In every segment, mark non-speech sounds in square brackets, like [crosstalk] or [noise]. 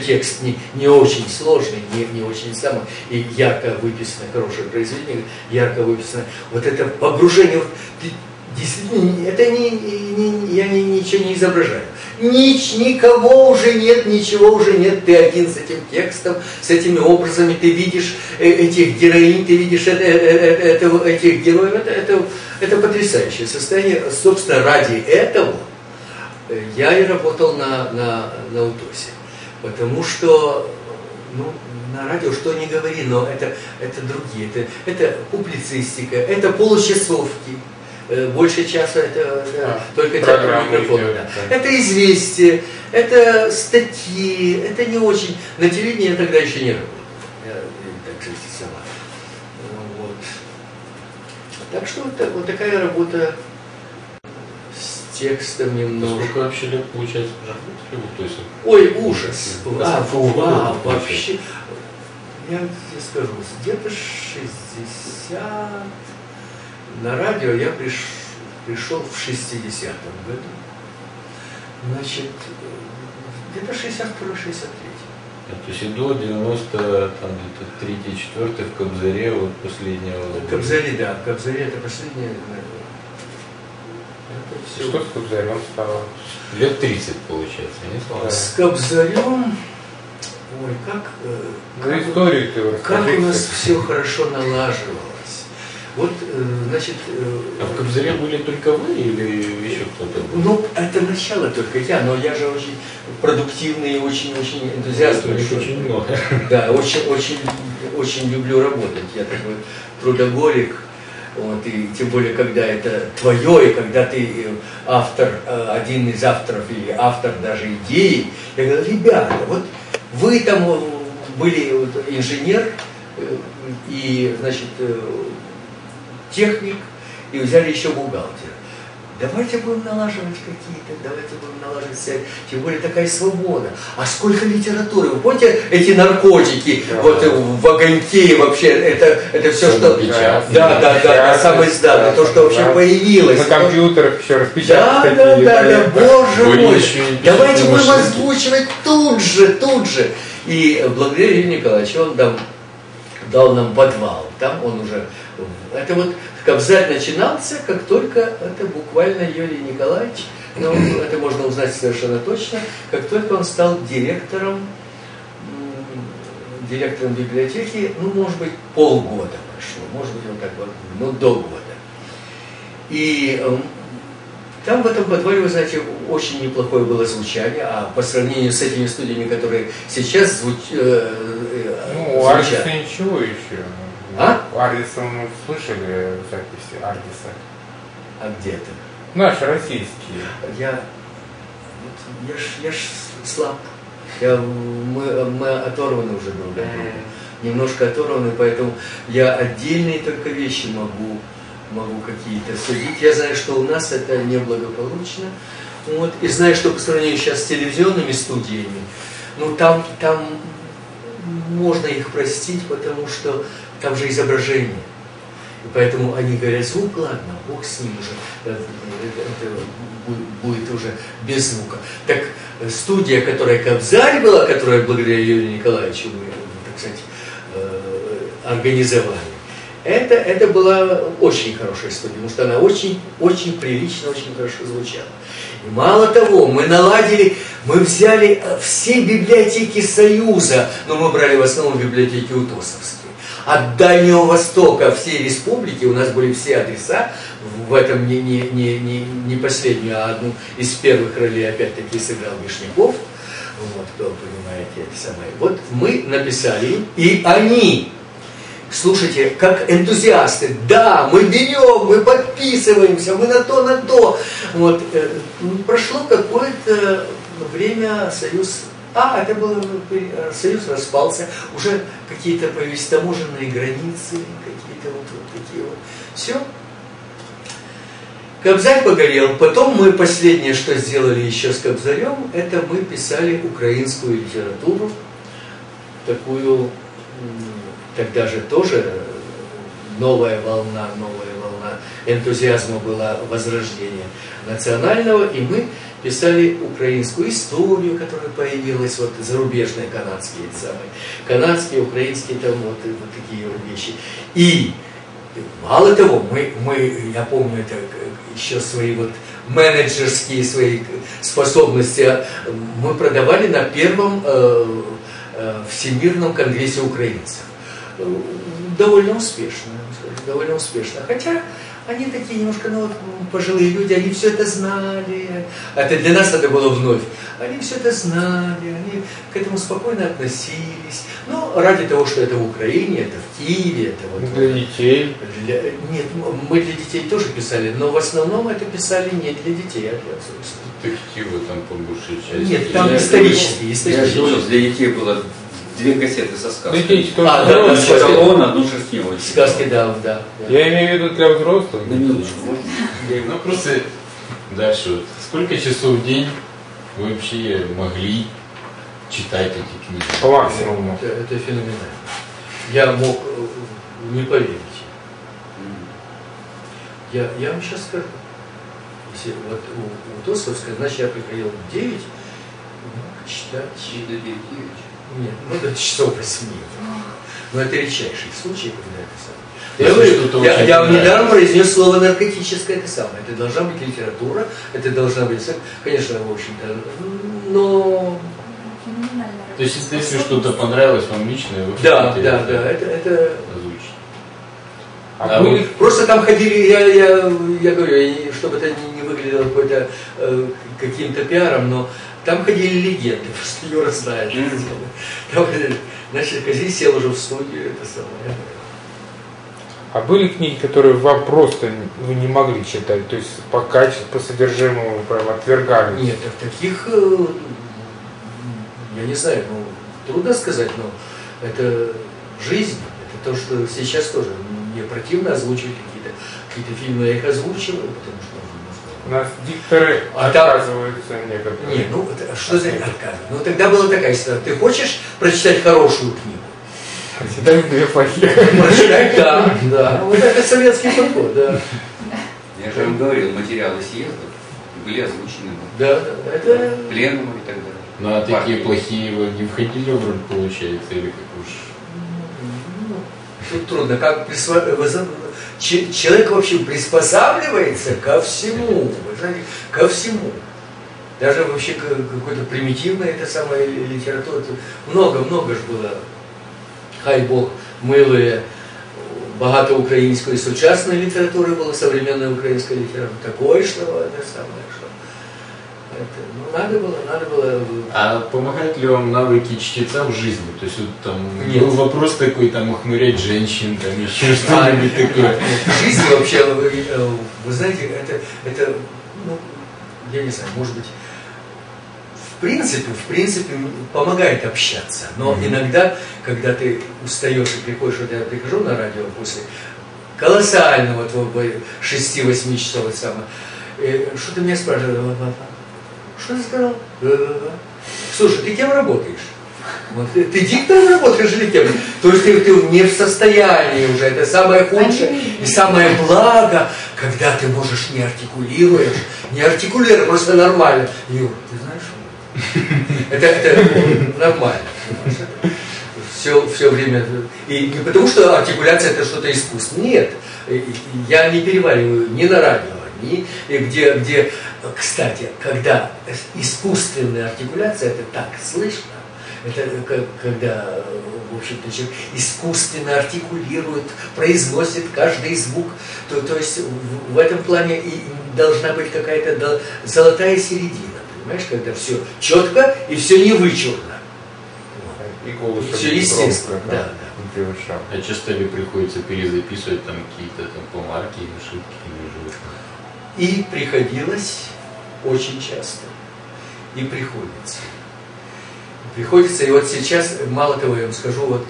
текст не, не очень сложный, не, не очень самый, и ярко выписано, хорошее произведение, ярко выписано. Вот это погружение, вот, действительно, это не, не, я не, ничего не изображаю. Нич, никого уже нет, ничего уже нет. Ты один с этим текстом, с этими образами, ты видишь э, этих героинь, ты видишь это, это, это, этих героев. Это, это, это потрясающее состояние. Собственно, ради этого я и работал на, на, на УТОСе. Потому что ну, на радио что не говори, но это, это другие. Это, это публицистика, это получасовки. Э, больше часа это да, только театр микрофона. Да. Да. Это известие, это статьи, это не очень. На телевидении я тогда еще не работал. Я, так же сама. Вот. Так что вот, вот такая работа текстом немножко. Сколько вообще лет получается есть... Ой, ужас. А, а, вообще. Я тебе скажу, где-то 60 на радио я приш, пришел в 60-м году. Значит, где-то 62-63. То есть и до 90, там где-то 3-4 в Кобзаре, вот последнего. В Кобзаре, да, в Кобзаре это последнее. Это все. Что с Кобзарем стало? Лет 30 получается, не слава. С Кобзарем, ой, как, э, ну, как, историю ты как у нас все хорошо налаживалось. Вот, э, значит... Э, а в Кобзаре были только вы или еще кто-то? Ну, это начало только я, но я же очень продуктивный и очень-очень энтузиаст. Очень, очень много. Да, очень, очень, очень люблю работать. Я такой трудоголик. Вот, и тем более, когда это твое, и когда ты э, автор, один из авторов или автор даже идеи, я говорю, ребята, вот вы там были вот, инженер, и, значит, техник и взяли еще бухгалтера. Давайте будем налаживать какие-то, давайте будем налаживать связь. Тем более такая свобода. А сколько литературы? Вы помните эти наркотики да, вот да. в огоньке вообще? Это, это все, что... Да, да, да, да, самое да, то, что вообще появилось. На компьютерах еще распечатать. Да, да, да, да, боже мой. Давайте будем озвучивать тут же, тут же. И благодаря Юрию Николаевичу он дал, дал нам подвал. Там он уже это вот Кобзарь начинался, как только это буквально Юрий Николаевич, ну, это можно узнать совершенно точно, как только он стал директором, директором библиотеки, ну, может быть, полгода прошло, может быть, вот так вот, ну, до года. И эм, там в этом подвале, вы знаете, очень неплохое было звучание, а по сравнению с этими студиями, которые сейчас звуч... э, э ну, звучат... ничего еще. Ардиса мы слышали записи Ардиса. А где то Наши российские. Я, вот, я, ж, я ж слаб. Я, мы, мы оторваны уже друг от друга. Немножко оторваны, поэтому я отдельные только вещи могу, могу какие-то судить. Я знаю, что у нас это неблагополучно. Вот, и знаю, что по сравнению сейчас с телевизионными студиями, ну там, там можно их простить, потому что там же изображение. И поэтому они говорят, звук, ладно, бог с ним уже, это, это будет уже без звука. Так э, студия, которая Кобзарь была, которая благодаря Юрию Николаевичу мы, так сказать, э, организовали, это, это была очень хорошая студия, потому что она очень, очень прилично, очень хорошо звучала. И мало того, мы наладили, мы взяли э, все библиотеки Союза, но мы брали в основном библиотеки УТОСовские от Дальнего Востока всей республики, у нас были все адреса, в этом не, не, не, не, не последнюю, а одну из первых ролей опять-таки сыграл Вишняков, вот, кто понимаете это самое. Вот мы написали, и они, слушайте, как энтузиасты, да, мы берем, мы подписываемся, мы на то, на то. Вот, э, прошло какое-то время, Союз а, это был э, союз распался, уже какие-то появились таможенные границы, какие-то вот, вот такие вот. Все. Кобзарь погорел. Потом мы последнее, что сделали еще с Кобзарем, это мы писали украинскую литературу, такую, тогда же тоже новая волна, новая волна энтузиазма была возрождение национального, и мы писали украинскую историю, которая появилась, вот зарубежные канадские самые, канадские, украинские, там вот, вот такие вот вещи. И мало того, мы, мы, я помню это еще свои вот менеджерские свои способности мы продавали на первом э, э, Всемирном конгрессе украинцев. Довольно успешно, довольно успешно. Хотя они такие немножко, ну вот, пожилые люди, они все это знали. Это для нас это было вновь. Они все это знали, они к этому спокойно относились. Но ради того, что это в Украине, это в Киеве, это вот... Для детей? Для, нет, мы для детей тоже писали, но в основном это писали не для детей, а для взрослых. Детективы там по большей части. Нет, там исторические. исторические. Я для детей было две кассеты со сказками. Детей тоже. А, да, да, сказки. Он, одну шерстневую. Сказки, да, да. Я имею в виду для взрослых. На минуточку, можно? Ну, просто дальше вот. Сколько часов в день вы вообще могли читать эти книги? По максимуму. Это, это феноменально. Я мог э, не поверить. Я, я вам сейчас скажу. Если вот у, у Тосовска, значит, я приходил в 9, мог читать. И до 9 нет, ну до часов 8. Но это редчайший случай, когда это самое. Я, говорю, я, я недаром произнес слово наркотическое это самое. Это должна быть литература, это должна быть, конечно, в общем-то, но... То есть, если что-то понравилось вам лично, вы Да, да, да, это, это... озвучить. А а вы... Просто там ходили, я, я, я говорю, чтобы это не выглядело какой-то э, каким-то пиаром, но там ходили легенды, [laughs] просто Юра знает. Там, значит, Казин сел уже в студию, это самое. А были книги, которые вам просто вы не могли читать, то есть по качеству, по содержимому прям отвергали? Нет, таких, э, я не знаю, ну, трудно сказать, но это жизнь, это то, что сейчас тоже мне противно озвучивать какие-то какие фильмы, я их озвучиваю, потому что у нас дикторы а отказываются там... некоторые. Нет, ну что за отказ? Ну тогда была такая ситуация. Ты хочешь прочитать хорошую книгу? Прочитай две плохие. Прочитать, да, да. [laughs] Вот это советский подход, да. Я же вам говорил, материалы съездов были озвучены. Да, да, это... Пленумом и так далее. Ну а такие плохие вы не входили в роль, получается, или как уж? Ну, тут трудно. Как присва человек вообще приспосабливается ко всему, вы знаете, ко всему. Даже вообще какой-то примитивной это самая литература. Много-много же было, хай Бог, милує, багато української сучасної літератури було, современної української літератури. Такої ж те саме, що это, ну, надо было, надо было. А помогают ли вам навыки чтеца в жизни? То есть вот там Нет. был вопрос такой, там ухмырять женщин, там еще что-нибудь такое. В жизни вообще, вы знаете, это, это, ну, я не знаю, может быть, в принципе, в принципе, помогает общаться. Но mm-hmm. иногда, когда ты устаешь и приходишь, вот я прихожу на радио после колоссального твоего 6-8 часов самое, что ты меня спрашиваешь, что ты сказал? Слушай, ты кем работаешь? Вот, ты, ты диктором работаешь или кем? То есть ты, ты не в состоянии уже, это самое худшее и самое благо, когда ты можешь не артикулируешь, не артикулируешь, просто нормально. Юр, ты знаешь, это, это нормально. Все, все время. И не потому, что артикуляция это что-то искусство. Нет. Я не перевариваю ни на радио, ни где, где кстати, когда искусственная артикуляция, это так слышно, это когда, в общем-то, человек искусственно артикулирует, произносит каждый звук, то, то есть в, в этом плане и должна быть какая-то золотая середина, понимаешь, когда все четко и все не вычурно. И голос все естественно, да, да. А часто ли приходится перезаписывать там какие-то там помарки, ошибки или животных? И приходилось очень часто. И приходится. Приходится, и вот сейчас, мало того, я вам скажу, вот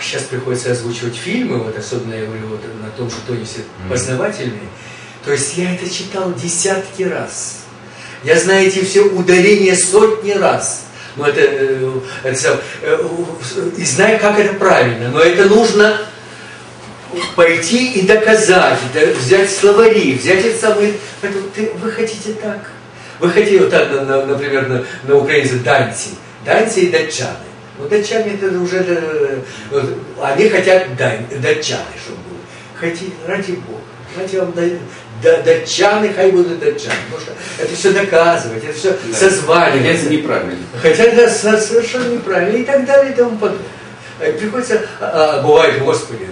сейчас приходится озвучивать фильмы, вот особенно я говорю вот на том, что они все познавательные. То есть я это читал десятки раз. Я знаю эти все ударения сотни раз. Но это, э, это, э, и знаю, как это правильно. Но это нужно пойти и доказать, взять словари, взять эти самые... Поэтому ты, вы хотите так. Вы хотите вот так, на- на- например, на, на украинце данці. Данці и датчаны. Ну, датчане это уже... вот, они хотят дань, датчаны, чтобы были. Хотите, ради Бога. Давайте вам даю. Да, датчаны, хай будут датчане. Потому что это все доказывать, это все Да. созванивать. Это неправильно. Хотя это со- совершенно неправильно и так далее и тому подобное. Приходится, а, а, бывает, господи,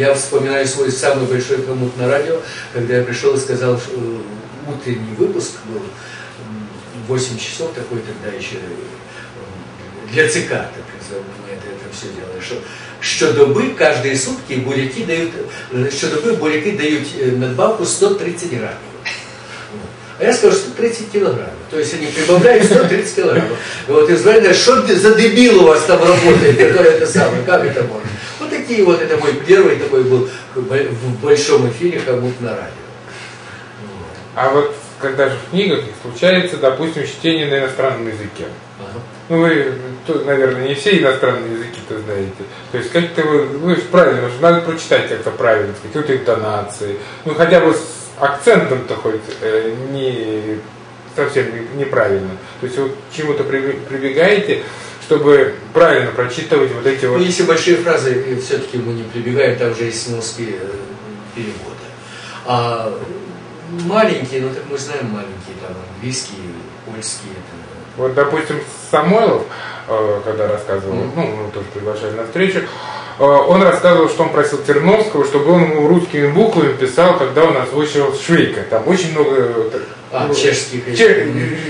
я вспоминаю свой самый большой коммут на радио, когда я пришел и сказал, что э, утренний выпуск был, м, 8 часов такой тогда еще, э, для ЦК, так мы это, это все делали, что щодоби каждые сутки буряки дают, э, щодоби буряки дают э, надбавку 130 граммов. А я скажу, 130 килограммов. То есть они прибавляют 130 килограммов. Вот Израиль, что за дебил у вас там работает, который это самое, как это можно? Такие вот, это мой первый такой был в большом эфире хомут на радио. Вот. А вот когда же в книгах случается, допустим, чтение на иностранном языке. Ага. Ну, вы, наверное, не все иностранные языки-то знаете. То есть, как-то вы, вы правильно, надо прочитать как-то правильно, с какой-то интонацией. Ну, хотя бы с акцентом-то хоть э, не совсем не- неправильно. То есть, вот к чему-то прибегаете, чтобы правильно прочитывать вот эти Ну, вот... если большие фразы, все-таки мы не прибегаем, там уже есть сноски э, перевода. А маленькие, ну так мы знаем маленькие, там английские, польские, это Вот, допустим, Самойлов, э, когда рассказывал, Мгм. ну, мы тоже приглашали на встречу, э, он рассказывал, что он просил Терновского, чтобы он ему русскими буквами писал, когда он озвучивал Швейка. Там очень много... э, А, ну, чешских и- че-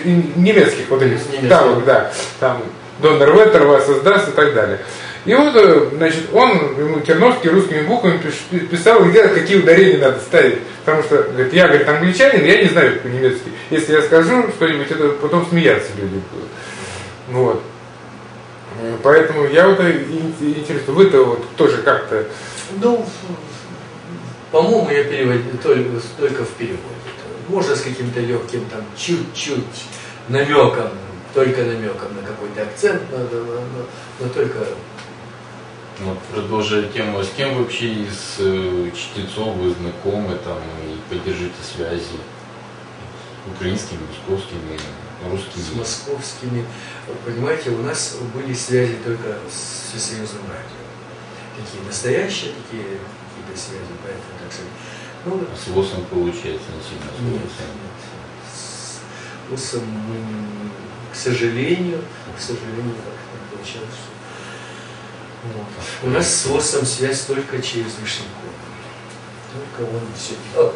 и- немецких вот этих Немецких. ставок, да. Там Донор Веттер вас создаст и так далее. И вот, э, значит, он, ему Терновский русскими буквами писал, где какие ударения надо ставить. Потому что, говорит, я, говорит, англичанин, я не знаю по-немецки. Если я скажу что-нибудь, это потом смеяться люди будут. Вот. Э, Поэтому я вот э, ин- интересно, вы-то вот тоже как-то... Ну, по-моему, я переводил только, только в переводе. Можно с каким-то легким там чуть-чуть намеком, только намеком на какой-то акцент, но, но- но- но только Вот, продолжая тему, с кем вообще из э, чтецов вы знакомы там и поддержите связи? Украинскими, московскими, с русскими? московскими. Понимаете, у нас были связи только с Всесоюзным радио. Такие настоящие, такие какие-то связи, поэтому, так сказать, ну, А с ВОСом получается не сильно Нет, сложно. нет. С УСом мы, к сожалению, к сожалению, так что- Вот. У нас с ВОСом связь только через Вишнякова. Только он все делал.